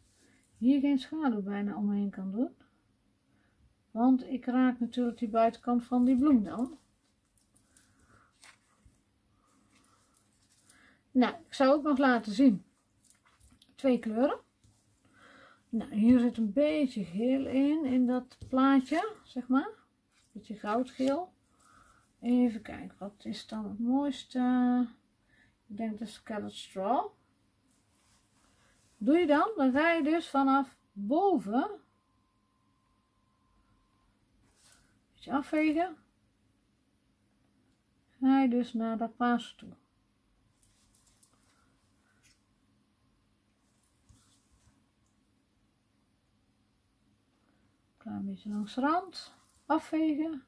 hier geen schaduw bijna omheen kan doen. Want ik raak natuurlijk die buitenkant van die bloem dan. Nou, ik zou ook nog laten zien. Twee kleuren. Nou, hier zit een beetje geel in, in dat plaatje, zeg maar. Een beetje goudgeel. Even kijken, wat is dan het mooiste? Ik denk de Scattered Straw. Doe je dan? Dan ga je dus vanaf boven. Beetje afvegen. Ga je dus naar dat paas toe. Klein beetje langs de rand. Afvegen.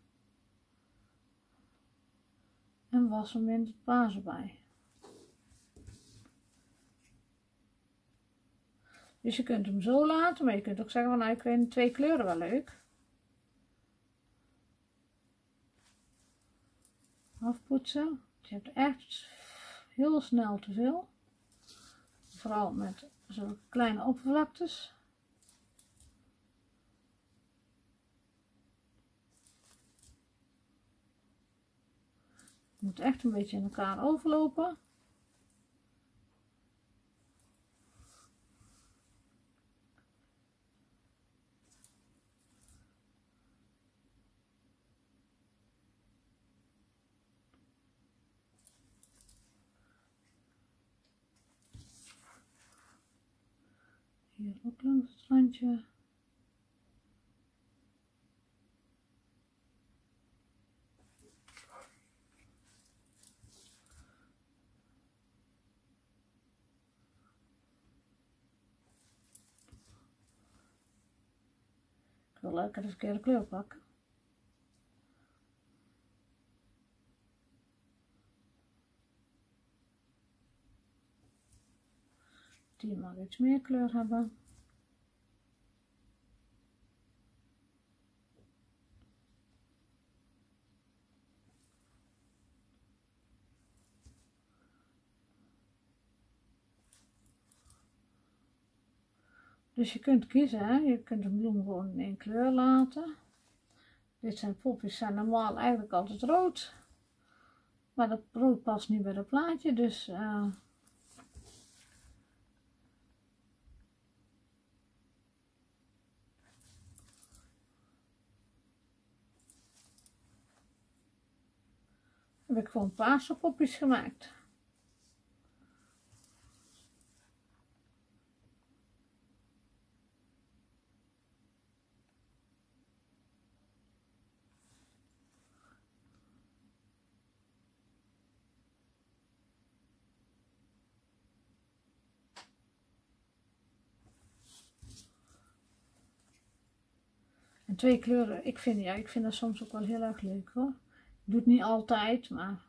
En was hem in het paas bij. Dus je kunt hem zo laten, maar je kunt ook zeggen van nou ik vind twee kleuren wel leuk. Afpoetsen. Je hebt echt heel snel te veel. Vooral met zo'n kleine oppervlaktes. Moet echt een beetje in elkaar overlopen. Hier ook langs het randje. Ik lekker de verkeerde kleur pakken. Die mag iets meer kleur hebben. Dus je kunt kiezen, hè? je kunt een bloem gewoon in één kleur laten. Dit zijn popjes, zijn normaal eigenlijk altijd rood. Maar dat rood past niet bij het plaatje, dus... Uh, heb ik gewoon paarse popjes gemaakt. En twee kleuren, ik vind, ja, ik vind dat soms ook wel heel erg leuk hoor. Ik doe het niet altijd, maar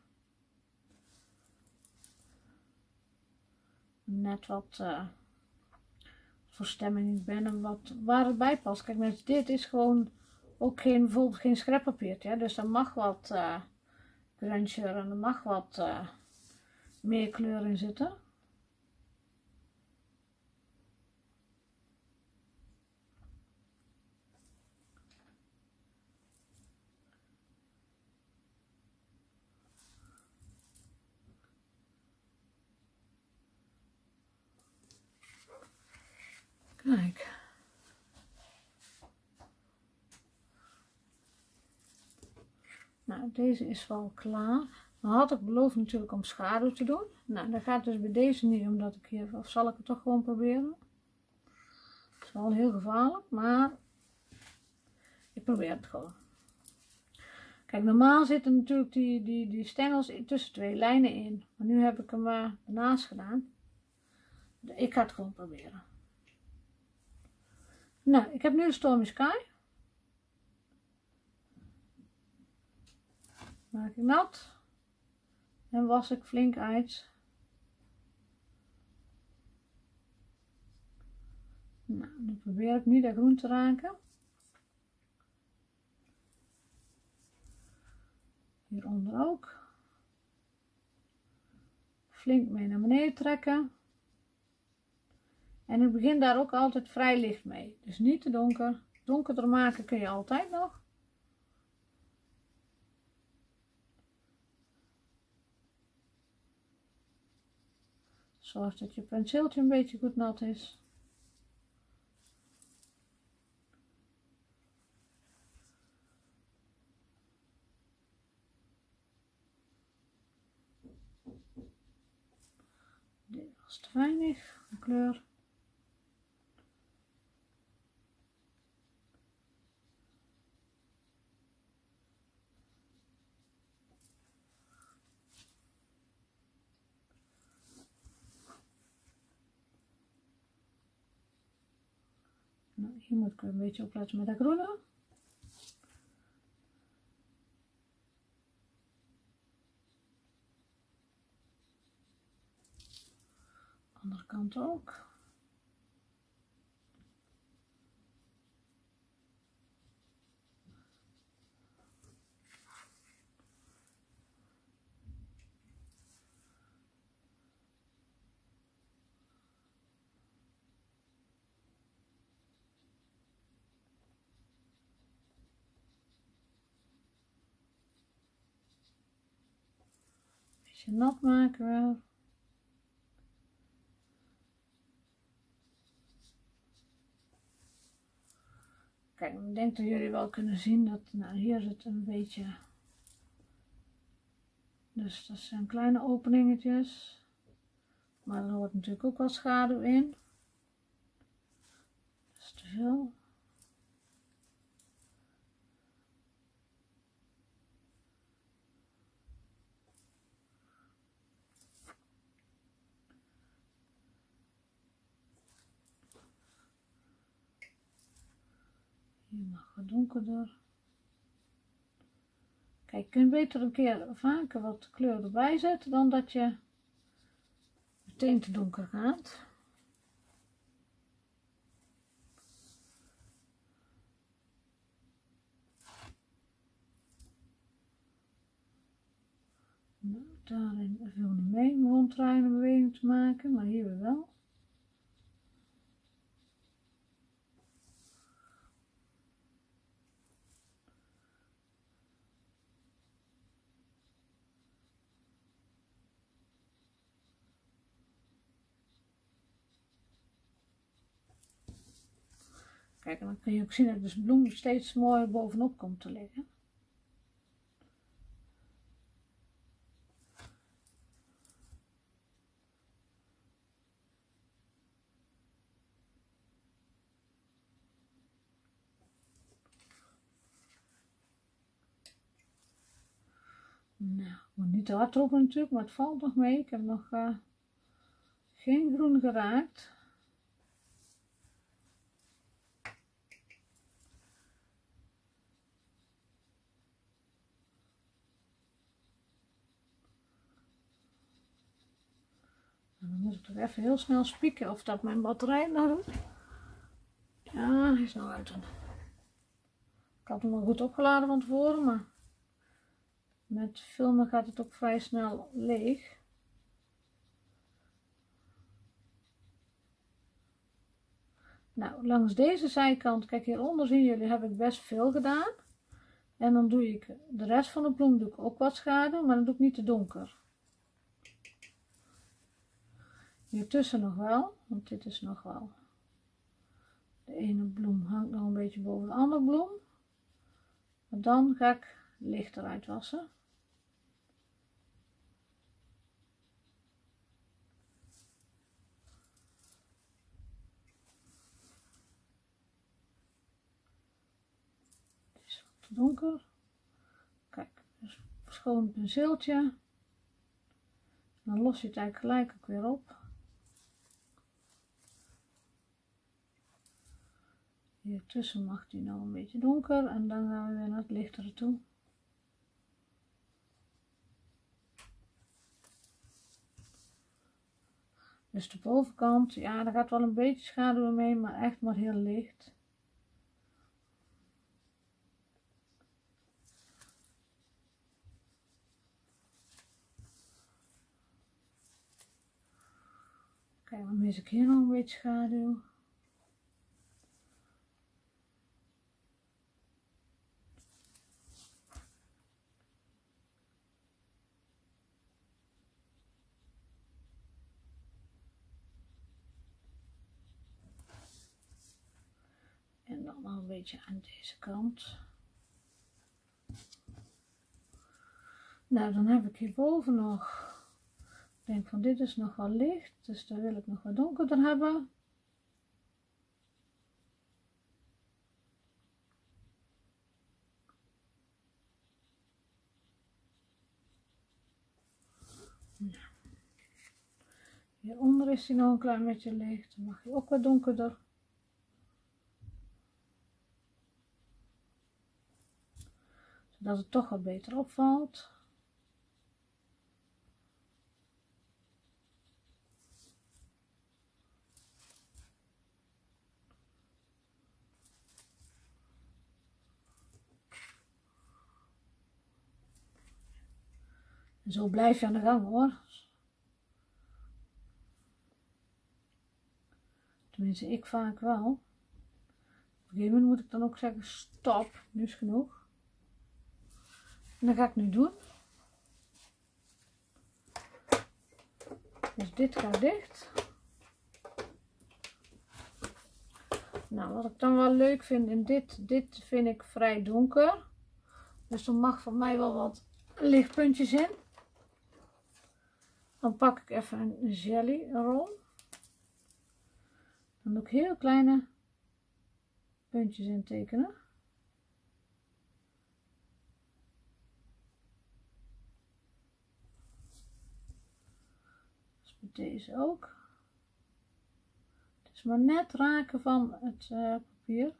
net wat uh, voor stemming ik ben en wat, waar het bij past. Kijk, met dit is gewoon ook geen, bijvoorbeeld geen dus er mag wat uh, en er mag wat uh, meer kleur in zitten. Kijk. Nou, deze is wel klaar. Dan had ik beloofd natuurlijk om schaduw te doen. Nou, dat gaat dus bij deze niet, omdat ik hier, of zal ik het toch gewoon proberen? Het is wel heel gevaarlijk, maar ik probeer het gewoon. Kijk, normaal zitten natuurlijk die, die, die stengels tussen twee lijnen in. Maar nu heb ik hem uh, ernaast gedaan. Ik ga het gewoon proberen. Nou, ik heb nu de Stormy Sky. Maak ik nat. En was ik flink uit. Nou, dan probeer ik niet dat groen te raken. Hieronder ook. Flink mee naar beneden trekken. En ik begin daar ook altijd vrij licht mee. Dus niet te donker. Donkerder maken kun je altijd nog. Zorg dat je penseeltje een beetje goed nat is. Dit was te weinig kleur. Nou, hier moet ik een beetje opletten met dat groene. Andere kant ook. Beetje maken. Kijk, ik denk dat jullie wel kunnen zien dat, nou hier zit een beetje, dus dat zijn kleine openingetjes, maar er hoort natuurlijk ook wel schaduw in. Dat is te veel. Mag wat donkerder. Kijk, je kunt beter een keer vaker wat kleur erbij zetten dan dat je meteen te donker gaat. Nou, daarin even niet mee om ronddraaiende beweging te maken, maar hier wel. Kijk, en dan kun je ook zien dat de bloem steeds mooi bovenop komt te liggen. Nou, niet te hard trokken natuurlijk, maar het valt nog mee. Ik heb nog uh, geen groen geraakt. Even heel snel spieken of dat mijn batterij nog doet. Ja, hij is nou uit. Ik had hem al goed opgeladen van tevoren, maar met filmen gaat het ook vrij snel leeg. Nou, langs deze zijkant, kijk hieronder zien jullie, heb ik best veel gedaan. En dan doe ik de rest van de bloem doe ik ook wat schaduw, maar dan doe ik niet te donker. Hier tussen nog wel, want dit is nog wel. De ene bloem hangt nog een beetje boven de andere bloem. Maar dan ga ik lichter uitwassen. Het is wat te donker. Kijk, dus schoon penseeltje. Dan los je het eigenlijk gelijk ook weer op. Hier tussen mag die nou een beetje donker en dan gaan we weer naar het lichtere toe. Dus de bovenkant, ja, daar gaat wel een beetje schaduw mee, maar echt maar heel licht. Kijk, dan mis ik hier nog een beetje schaduw. En dan nog een beetje aan deze kant. Nou, dan heb ik hierboven nog ik denk van dit is nog wel licht, dus daar wil ik nog wat donkerder hebben. Nou. Hieronder is hij nog een klein beetje licht, dan mag hij ook wat donkerder. Zodat het toch wat beter opvalt. En zo blijf je aan de gang hoor. Tenminste, ik vaak wel. Op een gegeven moment moet ik dan ook zeggen, stop, nu is genoeg. En dat ga ik nu doen. Dus dit gaat dicht. Nou, wat ik dan wel leuk vind in dit, dit vind ik vrij donker. Dus er mag van mij wel wat lichtpuntjes in. Dan pak ik even een jelly rol. Dan doe ik heel kleine puntjes in tekenen. Deze ook. Het is maar net raken van het uh, papier.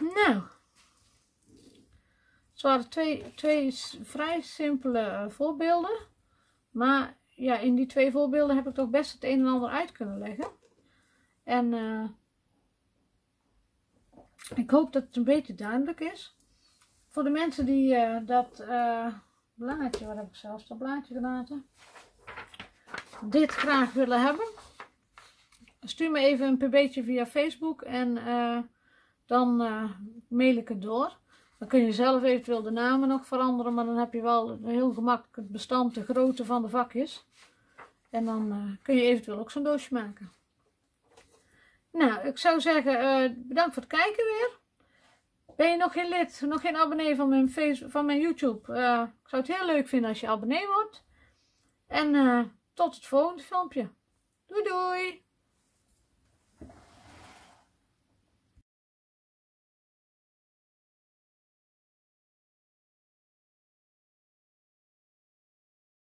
Nou, het waren twee, twee vrij simpele eh, voorbeelden. Maar ja, in die twee voorbeelden heb ik toch best het een en ander uit kunnen leggen. En uh, ik hoop dat het een beetje duidelijk is. Voor de mensen die uh, dat uh, blaadje, waar heb ik zelfs dat blaadje gelaten, dit graag willen hebben. Stuur me even een pb'tje via Facebook en dan mail ik het door. Dan kun je zelf eventueel de namen nog veranderen, maar dan heb je wel heel gemakkelijk het bestand, de grootte van de vakjes. En dan kun je eventueel ook zo'n doosje maken. Nou, ik zou zeggen, uh, bedankt voor het kijken weer. Ben je nog geen lid, nog geen abonnee van mijn, face, van mijn YouTube? ik zou het heel leuk vinden als je abonnee wordt. En tot het volgende filmpje. Doei doei!